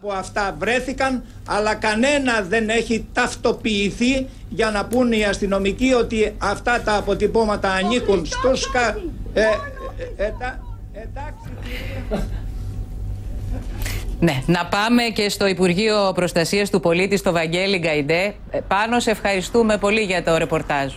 που αυτά βρέθηκαν, αλλά κανένα δεν έχει ταυτοποιηθεί για να πούνε οι αστυνομικοί ότι αυτά τα αποτυπώματα ανήκουν Στο σκά. Ε, ε, ε εντάξει, ναι, να πάμε και στο Υπουργείο Προστασίας του Πολίτη, στο Βαγγέλη Γκαϊντέ. Ε, πάνω σε ευχαριστούμε πολύ για το ρεπορτάζ.